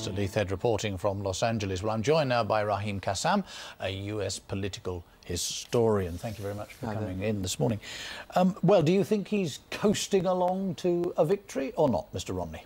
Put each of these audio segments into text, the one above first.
Mr. Leithead reporting from Los Angeles. Well, I'm joined now by Raheem Kassam, a US political historian. Thank you very much for Hi coming there. in this morning. Um, well, do you think he's coasting along to a victory or not, Mr. Romney?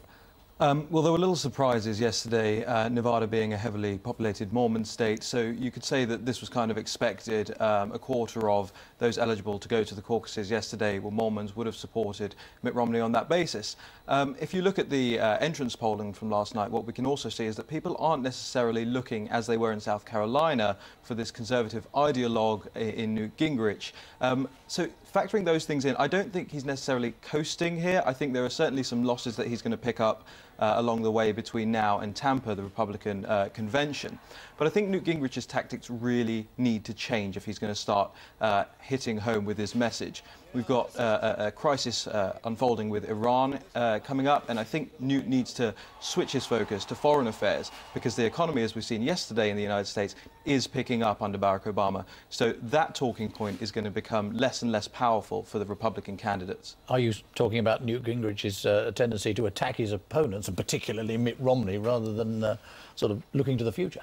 Um, well, there were little surprises yesterday, uh, Nevada being a heavily populated Mormon state, so you could say that this was kind of expected. Um, a quarter of those eligible to go to the caucuses yesterday were Mormons, would have supported Mitt Romney on that basis. Um, if you look at the uh, entrance polling from last night, what we can also see is that people aren't necessarily looking, as they were in South Carolina, for this conservative ideologue in Newt Gingrich. Um, so factoring those things in, I don't think he's necessarily coasting here. I think there are certainly some losses that he's going to pick up uh, along the way between now and Tampa, the Republican uh, convention. But I think Newt Gingrich's tactics really need to change if he's going to start uh, hitting home with his message. We've got uh, a, crisis uh, unfolding with Iran uh, coming up, and I think Newt needs to switch his focus to foreign affairs because the economy, as we've seen yesterday in the United States, is picking up under Barack Obama. So that talking point is going to become less and less powerful for the Republican candidates. Are you talking about Newt Gingrich's uh, tendency to attack his opponents, and particularly Mitt Romney, rather than uh, sort of looking to the future?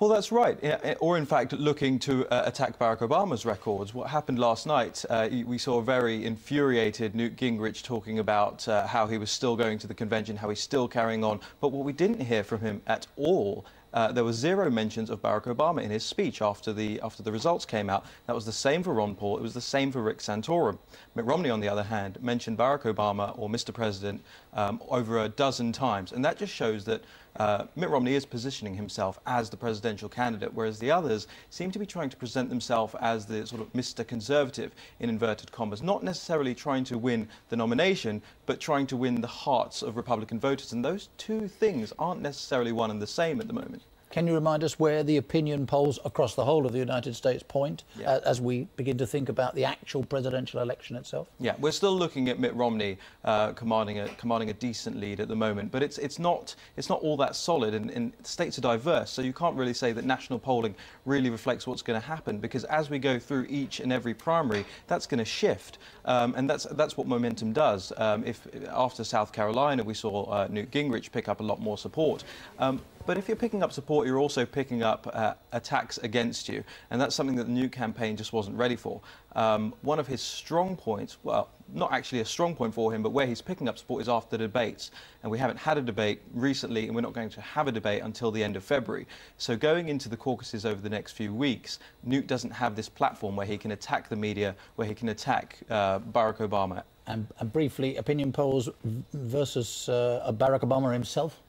Well, that's right. Or, in fact, looking to uh, attack Barack Obama's records. What happened last night, uh, we saw a very infuriated Newt Gingrich talking about uh, how he was still going to the convention, how he's still carrying on. But what we didn't hear from him at all uh, there were zero mentions of Barack Obama in his speech after the, after the results came out. That was the same for Ron Paul. It was the same for Rick Santorum. Mitt Romney, on the other hand, mentioned Barack Obama or Mr. President um, over a dozen times. And that just shows that uh, Mitt Romney is positioning himself as the presidential candidate, whereas the others seem to be trying to present themselves as the sort of Mr. Conservative, in inverted commas, not necessarily trying to win the nomination, but trying to win the hearts of Republican voters. And those two things aren't necessarily one and the same at the moment. Can you remind us where the opinion polls across the whole of the United States point yeah. uh, as we begin to think about the actual presidential election itself? Yeah, we're still looking at Mitt Romney uh, commanding a commanding a decent lead at the moment, but it's it's not it's not all that solid, and, and states are diverse, so you can't really say that national polling really reflects what's going to happen because as we go through each and every primary, that's going to shift, um, and that's that's what momentum does. Um, if after South Carolina we saw uh, Newt Gingrich pick up a lot more support. Um, but if you're picking up support, you're also picking up uh, attacks against you. And that's something that the Newt campaign just wasn't ready for. Um, one of his strong points, well, not actually a strong point for him, but where he's picking up support is after debates. And we haven't had a debate recently, and we're not going to have a debate until the end of February. So going into the caucuses over the next few weeks, Newt doesn't have this platform where he can attack the media, where he can attack uh, Barack Obama. And, and, briefly, opinion polls versus uh, Barack Obama himself?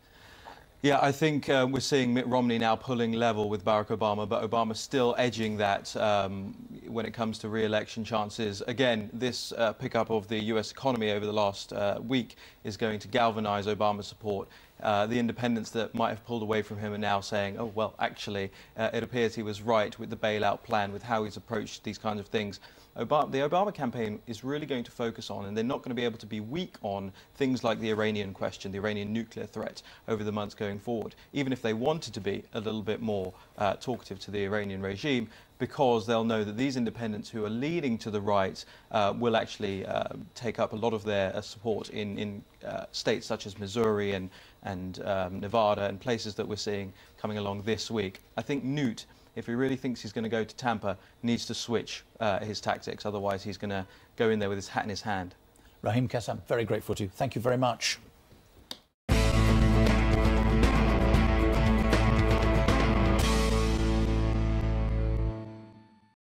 Yeah, I think uh, we're seeing Mitt Romney now pulling level with Barack Obama, but Obama's still edging that um, when it comes to re-election chances. Again, this uh, pickup of the U.S. economy over the last uh, week is going to galvanize Obama's support. Uh, the independents that might have pulled away from him are now saying, oh, well, actually, uh, it appears he was right with the bailout plan, with how he's approached these kinds of things. Obama, the Obama campaign is really going to focus on, and they're not going to be able to be weak on things like the Iranian question, the Iranian nuclear threat over the months going forward, even if they wanted to be a little bit more uh, talkative to the Iranian regime, because they'll know that these independents who are leading to the right uh, will actually uh, take up a lot of their uh, support in, in uh, states such as Missouri and, and um, Nevada and places that we're seeing coming along this week. I think Newt if he really thinks he's going to go to Tampa, needs to switch uh, his tactics. Otherwise, he's going to go in there with his hat in his hand. Raheem Kassam, very grateful to you. Thank you very much.